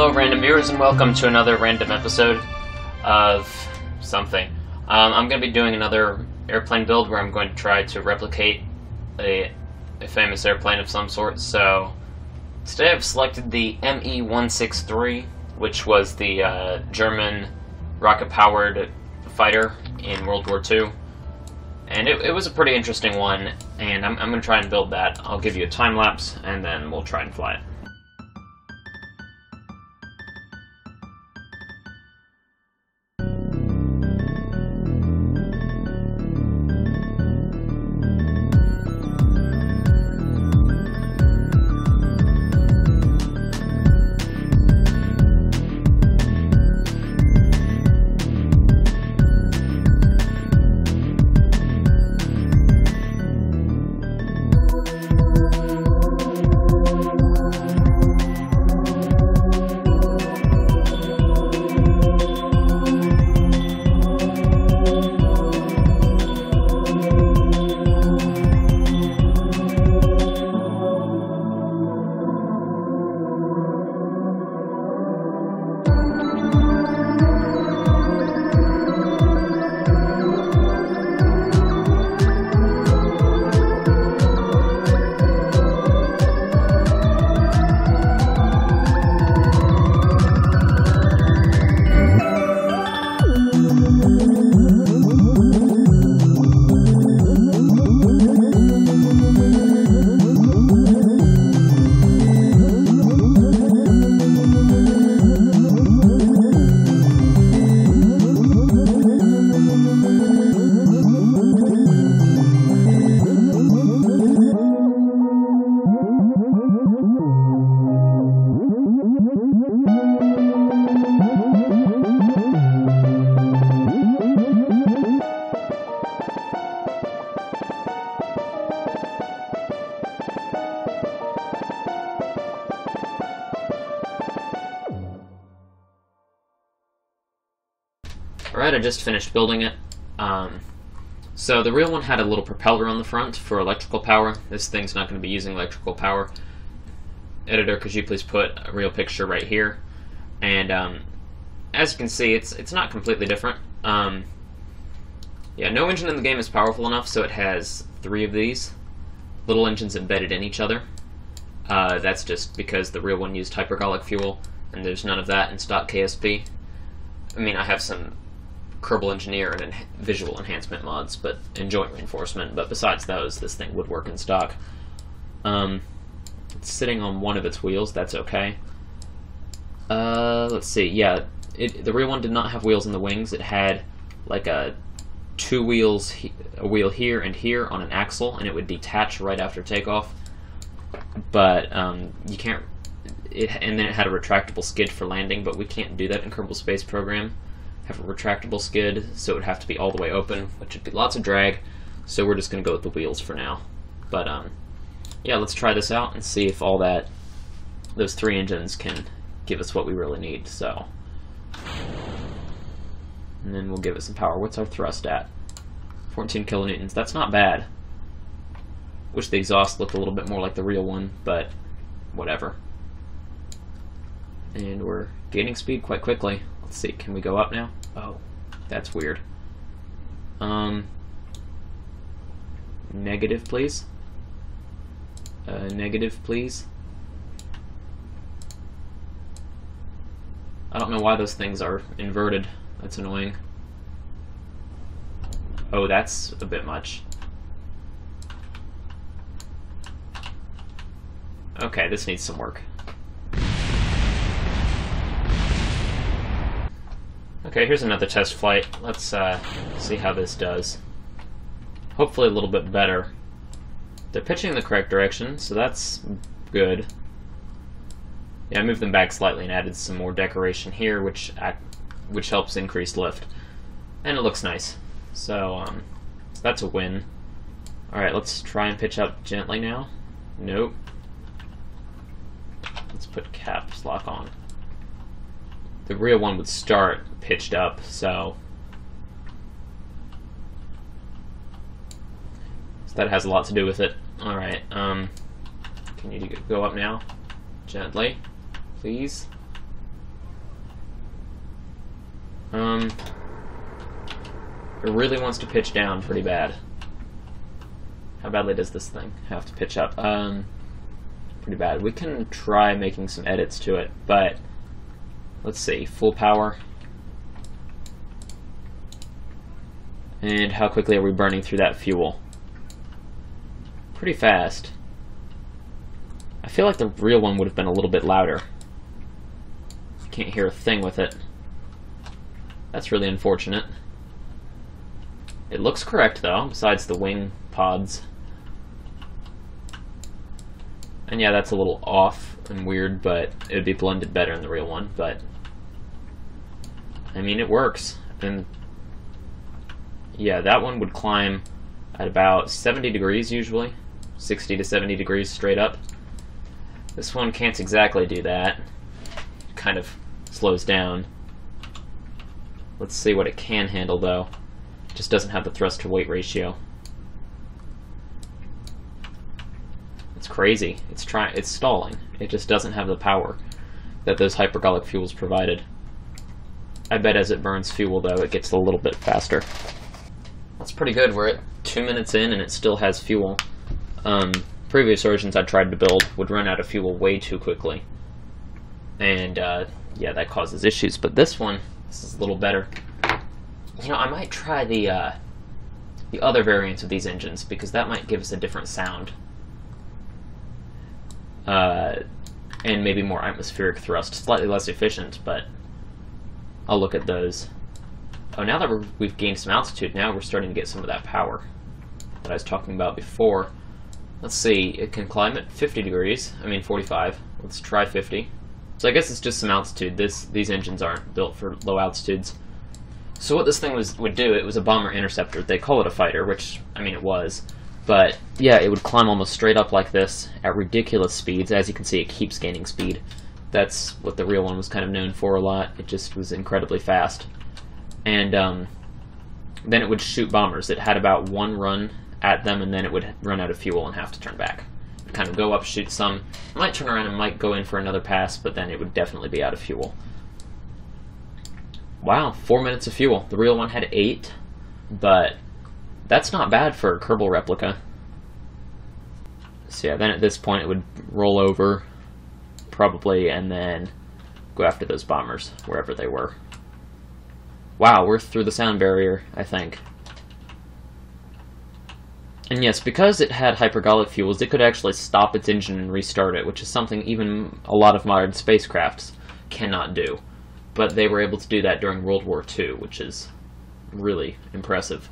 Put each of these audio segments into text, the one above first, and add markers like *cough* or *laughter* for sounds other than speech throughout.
Hello, random viewers, and welcome to another random episode of something. Um, I'm going to be doing another airplane build where I'm going to try to replicate a, a famous airplane of some sort. So, today I've selected the ME 163, which was the uh, German rocket powered fighter in World War II. And it, it was a pretty interesting one, and I'm, I'm going to try and build that. I'll give you a time lapse, and then we'll try and fly it. Just finished building it. Um, so the real one had a little propeller on the front for electrical power. This thing's not going to be using electrical power. Editor, could you please put a real picture right here? And um, as you can see, it's it's not completely different. Um, yeah, no engine in the game is powerful enough, so it has three of these little engines embedded in each other. Uh, that's just because the real one used hypergolic fuel, and there's none of that in stock KSP. I mean, I have some Kerbal Engineer and en visual enhancement mods, but and joint reinforcement. But besides those, this thing would work in stock. Um, it's sitting on one of its wheels. That's okay. Uh, let's see. Yeah, it, the real one did not have wheels in the wings. It had like a two wheels, a wheel here and here on an axle, and it would detach right after takeoff. But um, you can't. It and then it had a retractable skid for landing, but we can't do that in Kerbal Space Program have a retractable skid, so it would have to be all the way open, which would be lots of drag. So we're just going to go with the wheels for now. But um, yeah, let's try this out and see if all that, those three engines can give us what we really need. So, and then we'll give it some power. What's our thrust at? 14 kilonewtons. That's not bad. Wish the exhaust looked a little bit more like the real one, but whatever. And we're gaining speed quite quickly. Let's see, can we go up now? Oh, that's weird. Um, negative, please. Uh, negative, please. I don't know why those things are inverted. That's annoying. Oh, that's a bit much. Okay, this needs some work. Okay, here's another test flight. Let's uh, see how this does. Hopefully a little bit better. They're pitching in the correct direction, so that's good. Yeah, I moved them back slightly and added some more decoration here, which act, which helps increase lift. And it looks nice. So, um, that's a win. Alright, let's try and pitch up gently now. Nope. Let's put caps lock on the real one would start pitched up, so... so that has a lot to do with it. Alright, um, can you go up now? Gently, please. Um, it really wants to pitch down pretty bad. How badly does this thing have to pitch up? Um, pretty bad. We can try making some edits to it, but let's see. Full power. And how quickly are we burning through that fuel? Pretty fast. I feel like the real one would have been a little bit louder. I Can't hear a thing with it. That's really unfortunate. It looks correct, though, besides the wing pods. And yeah, that's a little off and weird, but it would be blended better in the real one, but... I mean, it works. And yeah, that one would climb at about 70 degrees usually. 60 to 70 degrees straight up. This one can't exactly do that. Kind of slows down. Let's see what it can handle though. It just doesn't have the thrust to weight ratio. It's crazy. It's trying it's stalling. It just doesn't have the power that those hypergolic fuels provided. I bet as it burns fuel though, it gets a little bit faster. That's pretty good. We're at two minutes in and it still has fuel. Um, previous versions I tried to build would run out of fuel way too quickly. And, uh, yeah, that causes issues. But this one, this is a little better. You know, I might try the, uh, the other variants of these engines, because that might give us a different sound. Uh, and maybe more atmospheric thrust. Slightly less efficient, but I'll look at those. Oh, now that we have gained some altitude, now we're starting to get some of that power that I was talking about before. Let's see, it can climb at 50 degrees, I mean 45. Let's try 50. So I guess it's just some altitude. This These engines aren't built for low altitudes. So what this thing was would do, it was a bomber interceptor. They call it a fighter, which, I mean, it was. But, yeah, it would climb almost straight up like this at ridiculous speeds. As you can see, it keeps gaining speed. That's what the real one was kind of known for a lot. It just was incredibly fast and um, then it would shoot bombers. It had about one run at them, and then it would run out of fuel and have to turn back. kind of go up, shoot some, might turn around and might go in for another pass, but then it would definitely be out of fuel. Wow, four minutes of fuel. The real one had eight, but that's not bad for a Kerbal replica. So yeah, then at this point it would roll over, probably, and then go after those bombers, wherever they were. Wow, we're through the sound barrier, I think. And yes, because it had hypergolic fuels, it could actually stop its engine and restart it, which is something even a lot of modern spacecrafts cannot do. But they were able to do that during World War II, which is really impressive.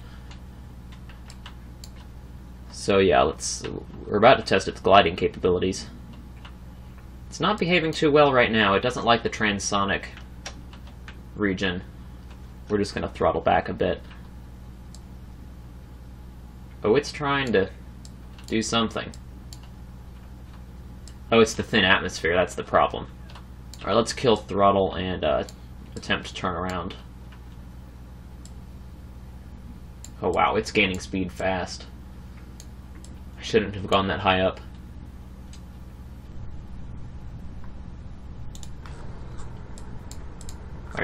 So yeah, let's we're about to test its gliding capabilities. It's not behaving too well right now. It doesn't like the transonic region. We're just going to throttle back a bit. Oh, it's trying to do something. Oh, it's the thin atmosphere, that's the problem. Alright, let's kill throttle and uh, attempt to turn around. Oh wow, it's gaining speed fast. I shouldn't have gone that high up.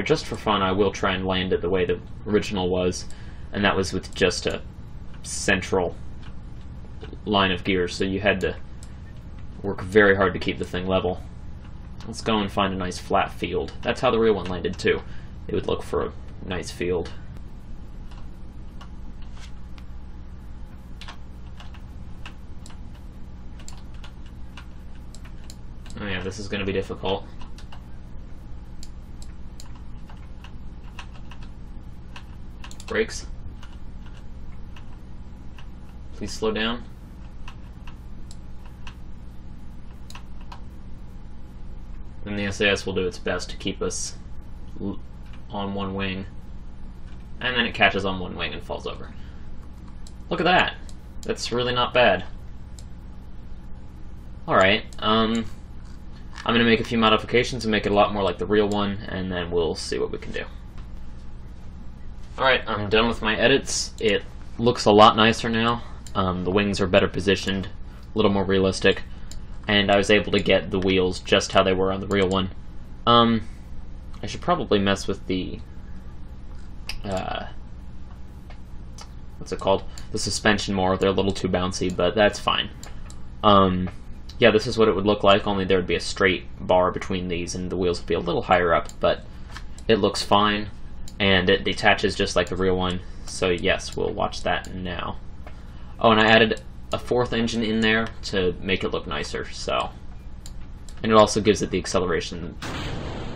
Just for fun, I will try and land it the way the original was, and that was with just a central line of gears, so you had to work very hard to keep the thing level. Let's go and find a nice flat field. That's how the real one landed, too. It would look for a nice field. Oh yeah, this is going to be difficult. Brakes. Please slow down. And the SAS will do its best to keep us on one wing. And then it catches on one wing and falls over. Look at that. That's really not bad. Alright, um, I'm going to make a few modifications and make it a lot more like the real one, and then we'll see what we can do. Alright, I'm done with my edits. It looks a lot nicer now. Um, the wings are better positioned, a little more realistic, and I was able to get the wheels just how they were on the real one. Um, I should probably mess with the uh, what's it called? The suspension more. They're a little too bouncy, but that's fine. Um, yeah, this is what it would look like, only there would be a straight bar between these, and the wheels would be a little higher up, but it looks fine, and it detaches just like the real one, so yes, we'll watch that now. Oh, and I added a fourth engine in there to make it look nicer, so... And it also gives it the acceleration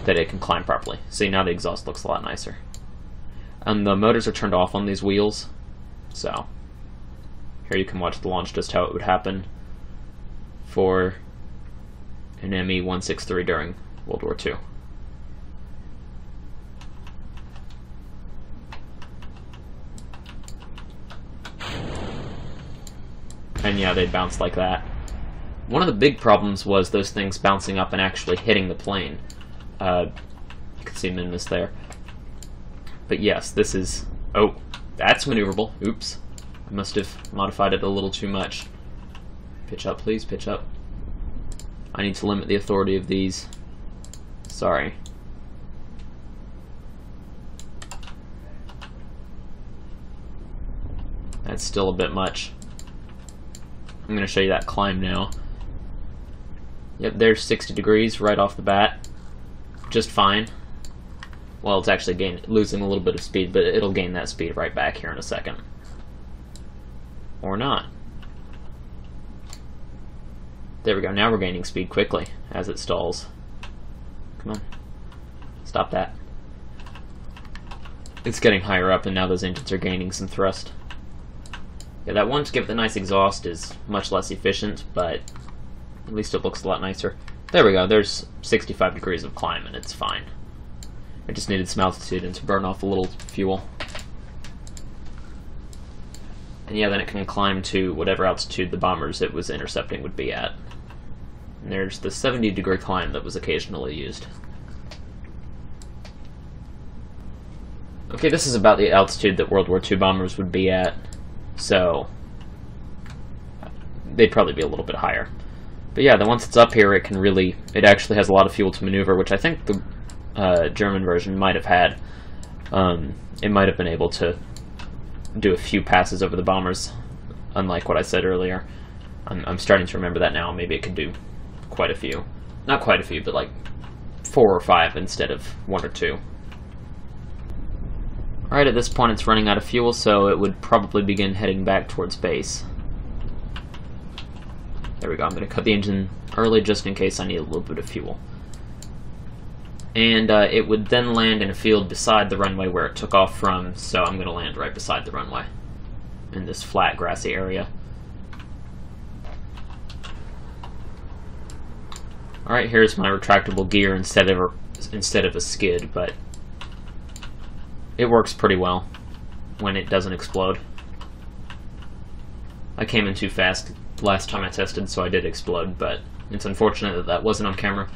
that it can climb properly. See, now the exhaust looks a lot nicer. And the motors are turned off on these wheels, so... Here you can watch the launch, just how it would happen for an ME-163 during World War II. Yeah, they'd bounce like that. One of the big problems was those things bouncing up and actually hitting the plane. Uh, you can see Minmus there. But yes, this is... Oh, that's maneuverable. Oops. I must have modified it a little too much. Pitch up, please. Pitch up. I need to limit the authority of these. Sorry. That's still a bit much. I'm going to show you that climb now. Yep, there's 60 degrees right off the bat. Just fine. Well, it's actually gain losing a little bit of speed, but it'll gain that speed right back here in a second. Or not. There we go, now we're gaining speed quickly as it stalls. Come on. Stop that. It's getting higher up and now those engines are gaining some thrust. Yeah, that one to give the nice exhaust is much less efficient, but at least it looks a lot nicer. There we go, there's 65 degrees of climb and it's fine. I just needed some altitude and to burn off a little fuel. And yeah, then it can climb to whatever altitude the bombers it was intercepting would be at. And there's the 70 degree climb that was occasionally used. Okay, this is about the altitude that World War II bombers would be at, so they'd probably be a little bit higher. But yeah, then once it's up here, it can really, it actually has a lot of fuel to maneuver, which I think the uh, German version might have had. Um, it might have been able to do a few passes over the bombers, unlike what I said earlier. I'm, I'm starting to remember that now. Maybe it could do quite a few. Not quite a few, but like four or five instead of one or two. Alright, at this point it's running out of fuel, so it would probably begin heading back towards base. There we go, I'm going to cut the engine early just in case I need a little bit of fuel. And uh, it would then land in a field beside the runway where it took off from, so I'm going to land right beside the runway in this flat grassy area. Alright, here's my retractable gear instead of a, instead of a skid, but it works pretty well when it doesn't explode. I came in too fast last time I tested, so I did explode, but it's unfortunate that that wasn't on camera.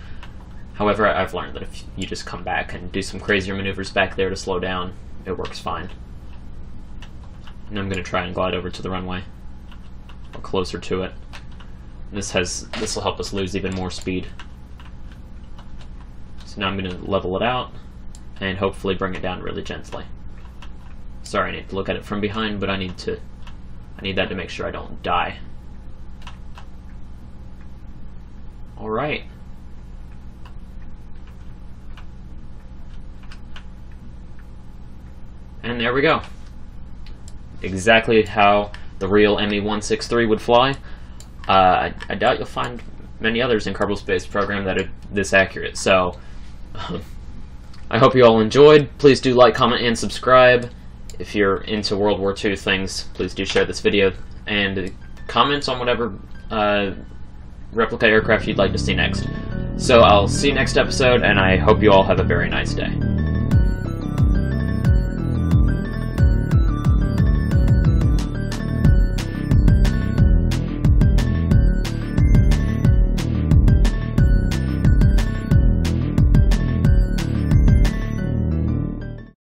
However, I've learned that if you just come back and do some crazier maneuvers back there to slow down, it works fine. And I'm going to try and glide over to the runway, or closer to it. This has this will help us lose even more speed. So now I'm going to level it out and hopefully bring it down really gently. Sorry, I need to look at it from behind, but I need to I need that to make sure I don't die. Alright. And there we go. Exactly how the real ME-163 would fly. Uh, I, I, doubt you'll find many others in Kerbal Space Program that are this accurate. So, *laughs* I hope you all enjoyed. Please do like, comment, and subscribe. If you're into World War II things, please do share this video and comment on whatever uh, replica aircraft you'd like to see next. So I'll see you next episode, and I hope you all have a very nice day.